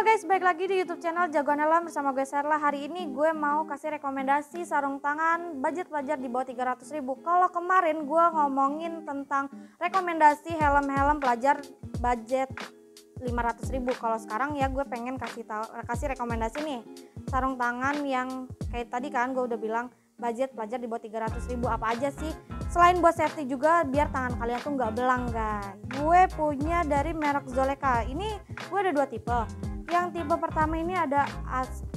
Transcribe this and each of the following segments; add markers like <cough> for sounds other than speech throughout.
Halo guys, balik lagi di YouTube channel Jagoan Helm bersama gue Serla. Hari ini gue mau kasih rekomendasi sarung tangan budget pelajar di bawah 300 ribu. Kalau kemarin gue ngomongin tentang rekomendasi helm-helm pelajar budget 500 ribu. Kalau sekarang ya gue pengen kasih tahu kasih rekomendasi nih sarung tangan yang kayak tadi kan gue udah bilang budget pelajar di bawah 300 ribu apa aja sih selain buat safety juga biar tangan kalian tuh nggak belang guys gue punya dari merek Zoleka ini gue ada dua tipe yang tipe pertama ini ada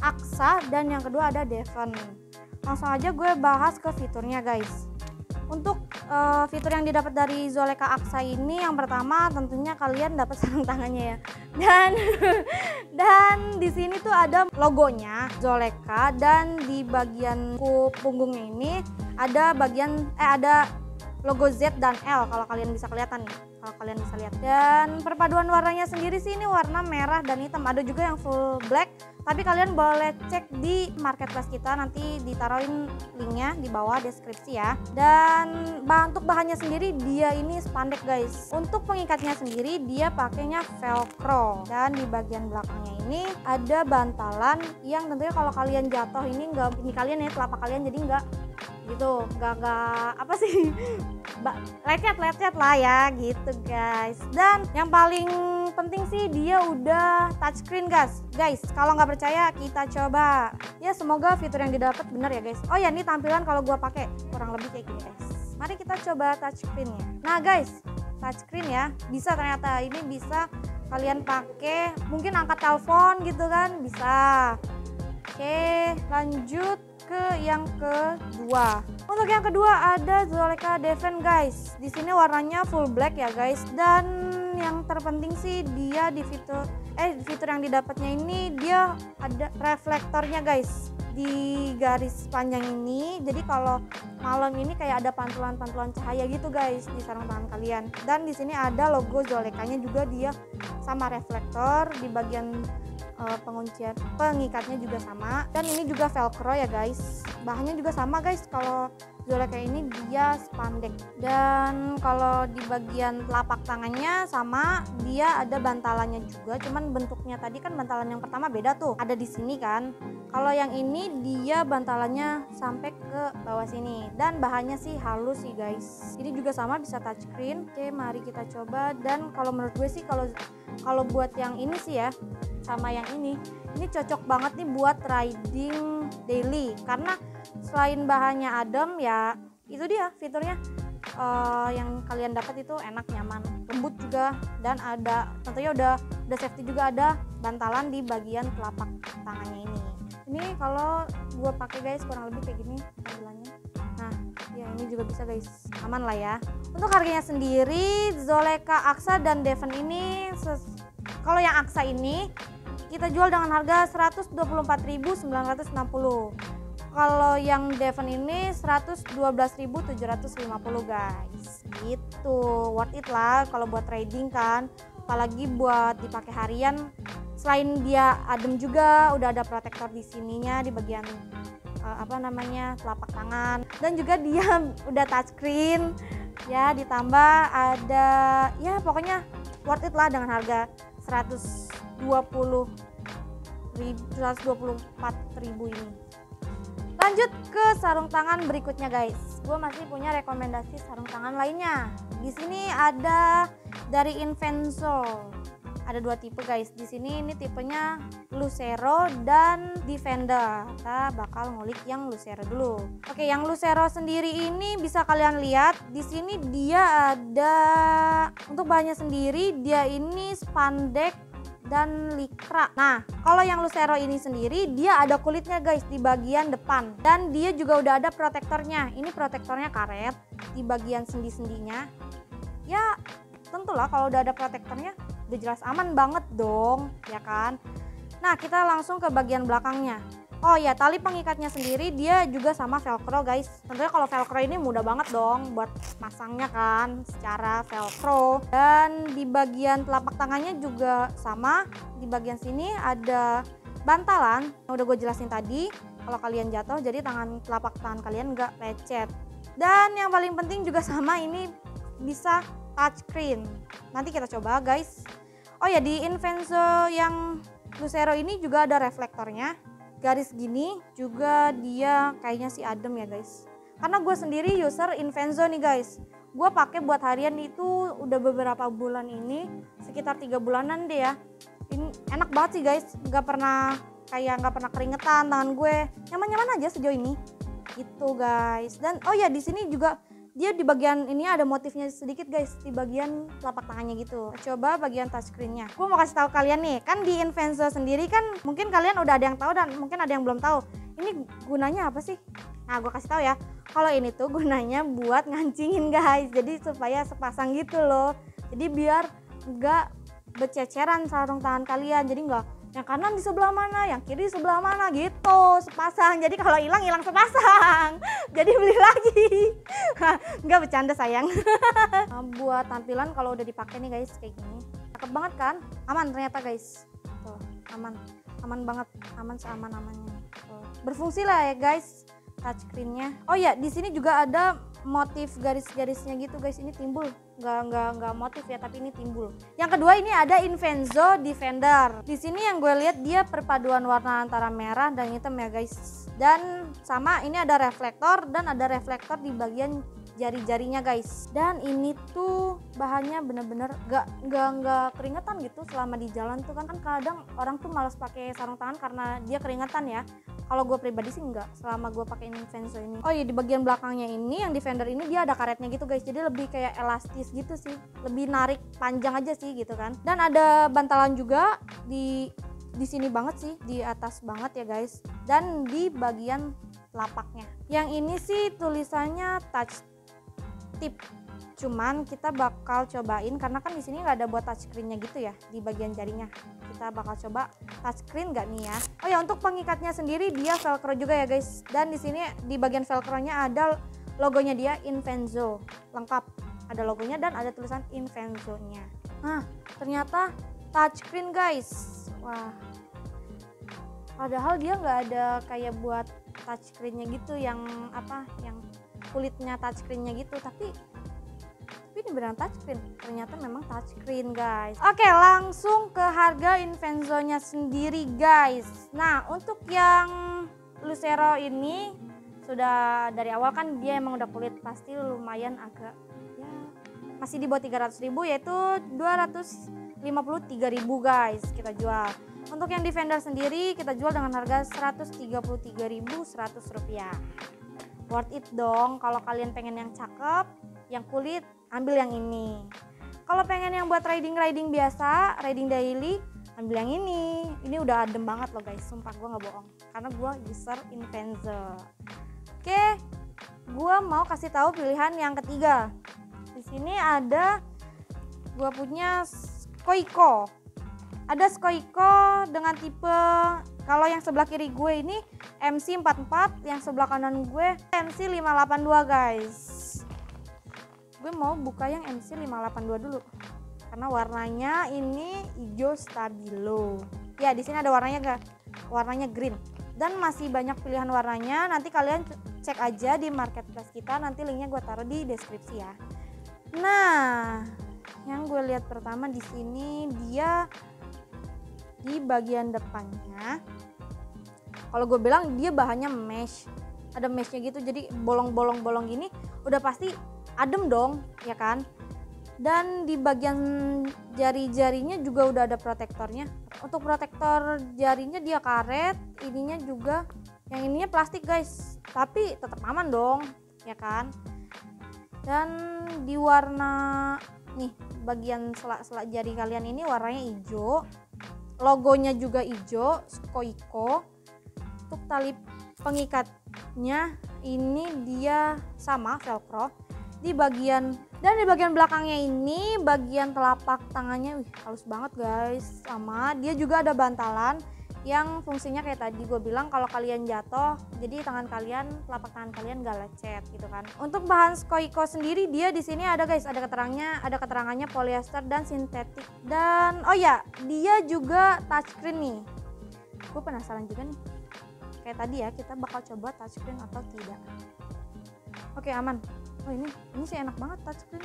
Aksa dan yang kedua ada Devon. Langsung aja gue bahas ke fiturnya guys. Untuk uh, fitur yang didapat dari Zoleka Aksa ini yang pertama tentunya kalian dapat <laughs> sarung tangannya ya. Dan <laughs> dan di sini tuh ada logonya Zoleka dan di bagian punggungnya ini ada bagian eh ada logo Z dan L kalau kalian bisa kelihatan nih kalau kalian bisa lihat. Dan perpaduan warnanya sendiri sih ini warna merah dan hitam. Ada juga yang full black tapi kalian boleh cek di marketplace kita. Nanti ditaruhin linknya di bawah deskripsi ya. Dan untuk bahannya sendiri dia ini spandek guys. Untuk pengikatnya sendiri dia pakainya velcro. Dan di bagian belakangnya ini ada bantalan yang tentunya kalau kalian jatuh ini enggak ini kalian ya telapak kalian jadi enggak gitu. Nggak nggak apa sih? <laughs> Lecet lecet lah ya gitu guys. Dan yang paling penting sih dia udah touchscreen guys. Guys kalau nggak percaya kita coba. Ya semoga fitur yang didapat bener ya guys. Oh ya ini tampilan kalau gua pakai kurang lebih kayak gini guys. Mari kita coba touchscreennya. Nah guys touchscreen ya. Bisa ternyata. Ini bisa kalian pakai mungkin angkat telepon gitu kan. Bisa. Oke lanjut ke yang kedua. Untuk yang kedua ada Zoleka Devon guys. Di sini warnanya full black ya guys dan yang terpenting sih dia di fitur eh fitur yang didapatnya ini dia ada reflektornya guys di garis panjang ini jadi kalau malam ini kayak ada pantulan-pantulan cahaya gitu guys di sarung tangan kalian dan di sini ada logo Zolekanya juga dia sama reflektor di bagian uh, penguncian pengikatnya juga sama. Dan ini juga velcro ya guys. Bahannya juga sama guys. Kalau Zoleka ini dia spandek. Dan kalau di bagian telapak tangannya sama dia ada bantalannya juga. Cuman bentuknya tadi kan bantalan yang pertama beda tuh. Ada di sini kan kalau yang ini dia bantalannya sampai ke bawah sini. Dan bahannya sih halus sih guys. Ini juga sama bisa touchscreen. Oke mari kita coba. Dan kalau menurut gue sih kalau kalau buat yang ini sih ya sama yang ini ini cocok banget nih buat riding daily. Karena selain bahannya adem ya itu dia fiturnya. Uh, yang kalian dapat itu enak nyaman lembut juga. Dan ada tentunya udah udah safety juga ada bantalan di bagian telapak tangannya ini ini kalau gue pakai guys kurang lebih kayak gini tampilannya. Nah ya ini juga bisa guys aman lah ya. Untuk harganya sendiri Zoleka Aksa dan Devon ini kalau yang Aksa ini kita jual dengan harga 124.960 kalau yang Devon ini 112.750 guys. Gitu worth it lah kalau buat trading kan. Apalagi buat dipakai harian selain dia adem juga udah ada protektor di sininya di bagian uh, apa namanya telapak tangan. Dan juga dia <laughs> udah touchscreen ya ditambah ada ya pokoknya worth it lah dengan harga 120 124 ribu ini. Lanjut ke sarung tangan berikutnya guys. Gue masih punya rekomendasi sarung tangan lainnya. Di sini ada dari Invenso ada dua tipe guys di sini ini tipenya Lucero dan Defender kita bakal ngulik yang Lucero dulu oke yang Lucero sendiri ini bisa kalian lihat di sini dia ada untuk bahannya sendiri dia ini spandek dan likra. Nah, kalau yang Lucero ini sendiri dia ada kulitnya guys di bagian depan dan dia juga udah ada protektornya. Ini protektornya karet di bagian sendi-sendinya. Ya, tentulah kalau udah ada protektornya udah jelas aman banget dong, ya kan? Nah, kita langsung ke bagian belakangnya. Oh ya, tali pengikatnya sendiri dia juga sama velcro guys. Tentunya kalau velcro ini mudah banget dong buat masangnya kan secara velcro. Dan di bagian telapak tangannya juga sama. Di bagian sini ada bantalan yang udah gue jelasin tadi. Kalau kalian jatuh jadi tangan telapak tangan kalian nggak lecet. Dan yang paling penting juga sama ini bisa touchscreen. Nanti kita coba guys. Oh ya di Invenzo yang Lucero ini juga ada reflektornya. Garis gini juga dia kayaknya sih adem ya guys. Karena gue sendiri user Invenzo nih guys. Gue pakai buat harian itu udah beberapa bulan ini. Sekitar tiga bulanan deh ya. Ini enak banget sih guys. Nggak pernah kayak nggak pernah keringetan tangan gue. Nyaman-nyaman aja sejauh ini. Gitu guys. Dan oh ya di sini juga dia di bagian ini ada motifnya sedikit guys di bagian telapak tangannya gitu. Coba bagian touchscreennya. Gue mau kasih tahu kalian nih kan di Invenzo sendiri kan mungkin kalian udah ada yang tahu dan mungkin ada yang belum tahu. Ini gunanya apa sih? Nah gue kasih tahu ya. Kalau ini tuh gunanya buat ngancingin guys. Jadi supaya sepasang gitu loh. Jadi biar nggak bececeran sarung tangan kalian. Jadi nggak yang kanan di sebelah mana, yang kiri di sebelah mana gitu, sepasang. Jadi kalau hilang hilang sepasang. <laughs> Jadi beli lagi. <laughs> Enggak bercanda sayang. <laughs> Nah, buat tampilan kalau udah dipakai nih guys kayak gini. Cakep banget kan? Aman ternyata guys. Tuh, aman. Aman banget, aman seaman-amannya. Berfungsi lah ya guys touchscreennya. Oh ya, di sini juga ada motif garis-garisnya gitu guys. Ini timbul. Nggak nggak nggak motif ya tapi ini timbul. Yang kedua ini ada Invenzo Defender. Di sini yang gue lihat dia perpaduan warna antara merah dan hitam ya guys. Dan sama ini ada reflektor dan ada reflektor di bagian jari-jarinya guys. Dan ini tuh bahannya bener-bener gak nggak nggak keringetan gitu selama di jalan tuh. Kan kan kadang orang tuh malas pakai sarung tangan karena dia keringetan ya kalau gue pribadi sih enggak selama gue pakai Invenzo ini. Oh iya di bagian belakangnya ini yang Defender ini dia ada karetnya gitu guys. Jadi lebih kayak elastis gitu sih. Lebih narik panjang aja sih gitu kan. Dan ada bantalan juga di di sini banget sih di atas banget ya guys. Dan di bagian lapaknya. Yang ini sih tulisannya touch tip cuman kita bakal cobain karena kan di sini nggak ada buat touchscreennya gitu ya di bagian jarinya. Kita bakal coba touchscreen nggak nih ya? Oh ya untuk pengikatnya sendiri dia velcro juga ya guys. Dan di sini di bagian velcro-nya ada logonya dia Invenzo. Lengkap. Ada logonya dan ada tulisan Invenzo nya nah ternyata touchscreen guys. Wah. Padahal dia nggak ada kayak buat touchscreennya gitu yang apa yang kulitnya touchscreennya gitu. Tapi tapi ini beneran touchscreen. Ternyata memang touchscreen guys. Oke langsung ke harga Invenzo nya sendiri guys. Nah untuk yang Lucero ini sudah dari awal kan dia emang udah kulit pasti lumayan agak ya masih di bawah 300 ribu yaitu 253 ribu guys kita jual. Untuk yang Defender sendiri kita jual dengan harga 133.100 rupiah. Worth it dong kalau kalian pengen yang cakep yang kulit ambil yang ini. Kalau pengen yang buat riding riding biasa riding daily ambil yang ini. Ini udah adem banget loh guys. Sumpah gue nggak bohong. Karena gue user Invenza oke gue mau kasih tahu pilihan yang ketiga. Di sini ada gue punya Skoiko. Ada Skoiko dengan tipe kalau yang sebelah kiri gue ini MC44 yang sebelah kanan gue MC582 guys gue mau buka yang MC582 dulu. Karena warnanya ini hijau stabilo. Ya di sini ada warnanya gak warnanya green. Dan masih banyak pilihan warnanya. Nanti kalian cek aja di marketplace kita. Nanti linknya gue taruh di deskripsi ya. Nah yang gue lihat pertama di sini dia di bagian depannya. Kalau gue bilang dia bahannya mesh. Ada meshnya gitu. Jadi bolong-bolong-bolong gini udah pasti adem dong ya kan? Dan di bagian jari-jarinya juga udah ada protektornya. Untuk protektor jarinya dia karet ininya juga yang ininya plastik guys. Tapi tetap aman dong ya kan? Dan di warna nih bagian selak-selak jari kalian ini warnanya hijau. Logonya juga hijau Skoiko. Untuk tali pengikatnya ini dia sama velcro di bagian dan di bagian belakangnya ini bagian telapak tangannya wih halus banget guys. Sama dia juga ada bantalan yang fungsinya kayak tadi gue bilang kalau kalian jatuh jadi tangan kalian telapak tangan kalian gak lecet gitu kan. Untuk bahan Skoiko sendiri dia di sini ada guys. Ada keterangannya ada keterangannya polyester dan sintetik. Dan oh ya dia juga touchscreen nih. Gue penasaran juga nih. Kayak tadi ya kita bakal coba touchscreen atau tidak. Oke aman oh ini ini sih enak banget touchscreen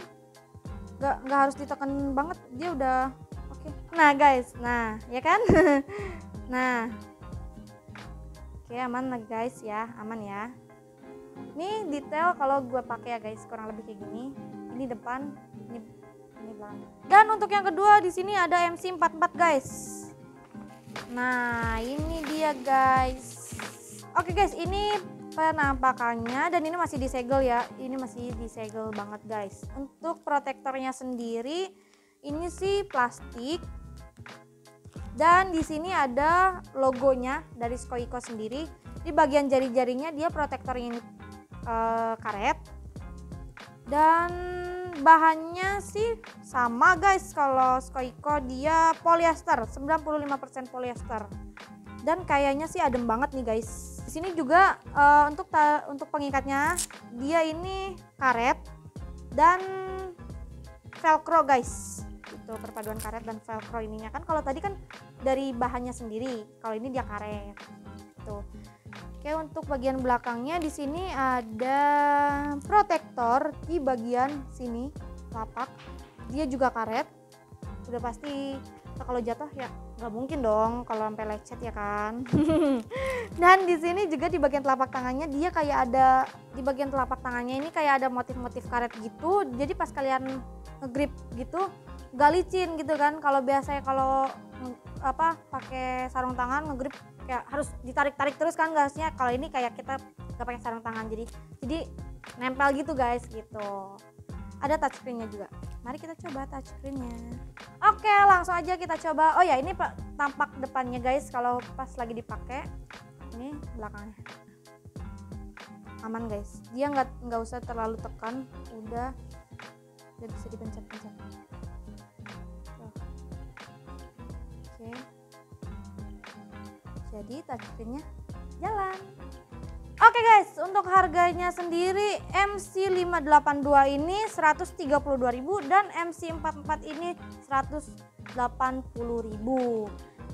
nggak nggak harus ditekan banget dia udah oke. Nah guys nah ya kan? <laughs> Nah. Oke aman lah guys ya aman ya. Ini detail kalau gue pakai ya guys kurang lebih kayak gini. Ini depan ini ini belakang. Dan untuk yang kedua di sini ada MC44 guys. Nah ini dia guys. Oke guys ini penampakannya dan ini masih disegel ya. Ini masih disegel banget guys. Untuk protektornya sendiri ini sih plastik. Dan di sini ada logonya dari Skoiko sendiri. Di bagian jari-jarinya dia protektornya ini uh, karet. Dan bahannya sih sama guys. Kalau Skoiko dia polyester 95% polyester. Dan kayaknya sih adem banget nih guys di sini juga uh, untuk ta untuk pengikatnya dia ini karet dan velcro guys. Itu perpaduan karet dan velcro ininya. Kan kalau tadi kan dari bahannya sendiri kalau ini dia karet. Tuh oke untuk bagian belakangnya di sini ada protektor di bagian sini lapak. Dia juga karet. Udah pasti kalau jatuh ya nggak mungkin dong kalau sampai lecet ya kan? <laughs> Dan di sini juga di bagian telapak tangannya dia kayak ada di bagian telapak tangannya ini kayak ada motif-motif karet gitu. Jadi pas kalian ngegrip gitu gak licin gitu kan? Kalau biasanya kalau apa pakai sarung tangan ngegrip kayak harus ditarik-tarik terus kan? Gasnya kalau ini kayak kita gak pakai sarung tangan jadi jadi nempel gitu guys gitu. Ada touchscreennya juga mari kita coba touchscreennya oke langsung aja kita coba. Oh ya ini tampak depannya guys. Kalau pas lagi dipakai ini belakangnya. Aman guys. Dia nggak nggak usah terlalu tekan. Udah. Udah bisa dipencet-pencet. Oke. Jadi touchscreennya jalan Oke guys, untuk harganya sendiri MC582 ini 132.000 dan MC44 ini 180.000.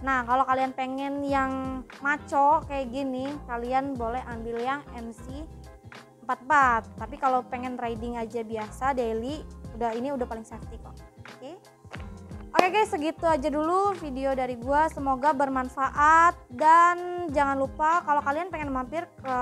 Nah, kalau kalian pengen yang maco kayak gini, kalian boleh ambil yang MC44. Tapi kalau pengen riding aja biasa daily, udah ini udah paling safety kok. Oke. Guys, segitu aja dulu video dari gua. Semoga bermanfaat dan jangan lupa kalau kalian pengen mampir ke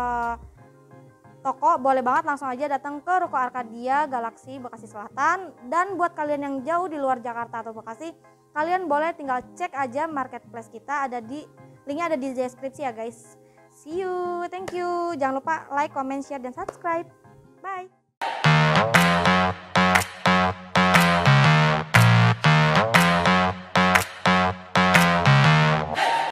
toko, boleh banget langsung aja datang ke Ruko Arkadia Galaksi Bekasi Selatan. Dan buat kalian yang jauh di luar Jakarta atau Bekasi, kalian boleh tinggal cek aja marketplace kita ada di linknya ada di deskripsi ya guys. See you, thank you. Jangan lupa like, comment, share, dan subscribe. Bye.